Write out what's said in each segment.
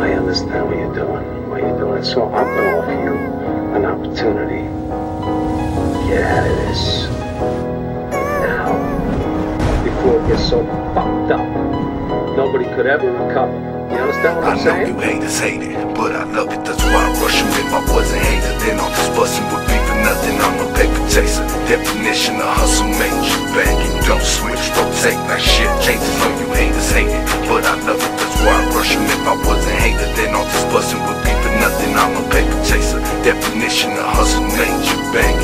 I understand what you're doing, what you're doing so I'm gonna offer you an opportunity. Get out of this. Now. Before it gets so fucked up, nobody could ever recover. You understand what I I'm know saying? you haters hate it, but I love it. That's why I rush rush 'em. If I wasn't hater, then all this busting would be for nothing. I'm a paper chaser. Definition of hustle made you bang and don't switch, rotate like shit changes. Know you haters hate it, but I love it. That's why I rush 'em. If I wasn't hater, then all this busting would be for nothing. I'm a paper chaser. Definition of hustle made you bang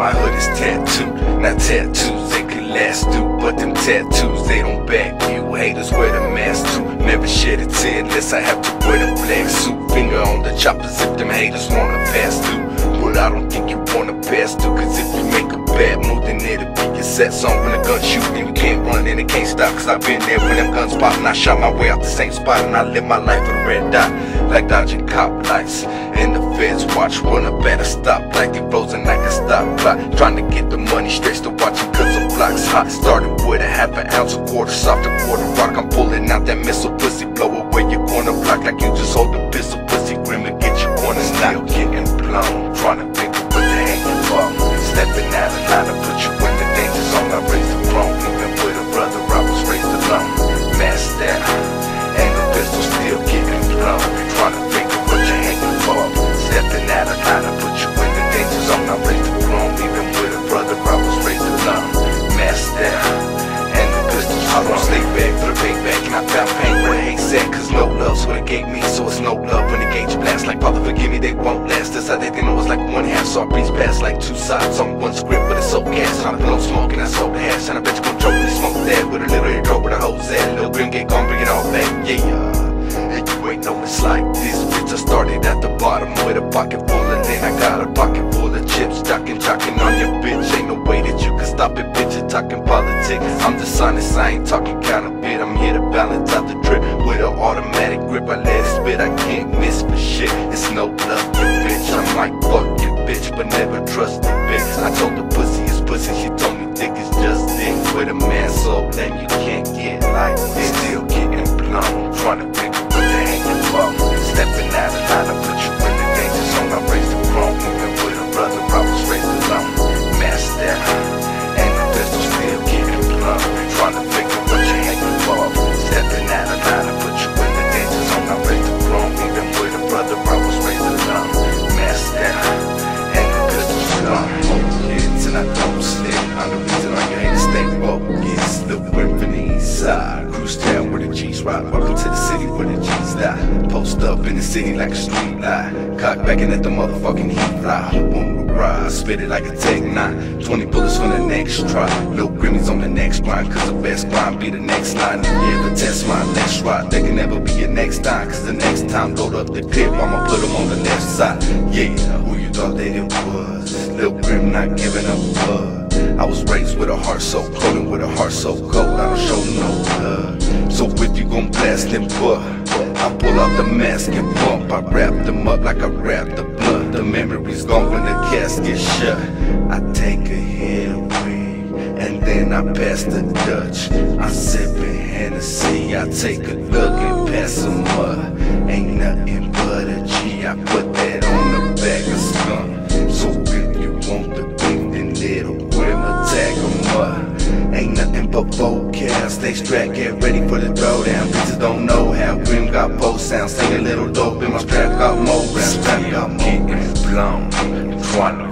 my hood is tattooed. Now tattoos they can last through, but them tattoos they don't back you. Haters wear the mask too. Never shed a tear unless I have to wear the black suit. Finger on the choppers if them haters wanna pass through. But I don't think you wanna pass through, cause if you make a bad move, then it'll be your set song when the gun shoot. And you can't run and it can't stop, cause I've been there when them guns pop. And I shot my way out the same spot, and I live my life with a red dot, like dodging cop lights. And the feds watch I better stop, like they frozen like a stop clock. Trying to get the money straight to watching cause the block's hot. Started with a half an ounce of quarter, soft a quarter rock. I'm pulling out that missile pussy, blow away your corner block like you just hold the pistol. Pussy grim to get your corner still getting blown. Trying to found pain hate's at. Cause no love's what it gave me, so it's no love when the gauge blast. Like Father, forgive me, they won't last. That's how they think it was like one half, so I breeze past like two sides on one script, but it's so gas. And I blow smoke and I sold the hash, and I bet you control me smoke that with a little drove where the hoes at. Little grim get gone, bring it all back, yeah. And you ain't know it's like this, bitch. I started at the bottom with a pocket full, and then I got a pocket full of chips. Jocking, jocking on your bitch. Ain't no way that you can stop it, bitch. Talking politics. I'm just honest, I ain't talking counterfeit. I'm here to balance out the drip with an automatic grip. I let it spit, I can't miss for shit. It's no love, you bitch. I'm like, fuck you, bitch, but never trust the bitch. I told the pussy is pussy, she told me dick is just dick. With a man so lame, you side. Cruise town where the G's ride. Welcome to the city where the G's die. Post up in the city like a street light. Cock backing at the motherfucking heat fly. Boom, ride. Spit it like a Tech 9. 20 bullets for the next try. Lil Grimmy's on the next grind. Cause the best grind be the next line. You ever test my next ride, they can never be your next time. Cause the next time load up the clip, I'ma put them on the left side. Yeah, who you thought that it was? Lil Grim not giving up blood. I was raised with a heart so cold and with a heart so cold. I don't show no love. So if you gon' blast them butt, I pull out the mask and bump. I wrap them up like I wrap the blunt. The memories gone when the casket shut. I take a hit and then I pass the Dutch. I sip in Hennessy, I take a look and pass some up. Ain't nothing but a G. I put that on the back Stay strapped, get ready for the throwdown. Bitches don't know how grim got both sound. Sing a little dope in my strap, got more rounds. More getting blown. Trying